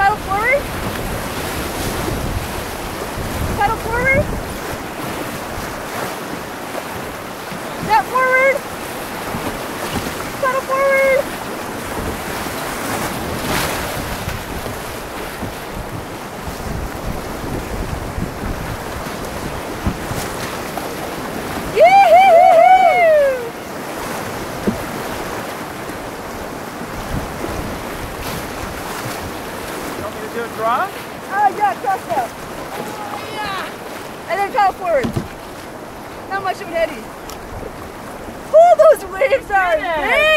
Paddle forward. Paddle forward. Step forward. Paddle forward. Yee-hoo-hoo-hoo! You do a draw? Oh yeah, cross now. Oh yeah. And then paddle forward. Not much of an eddy. Oh, those waves are big!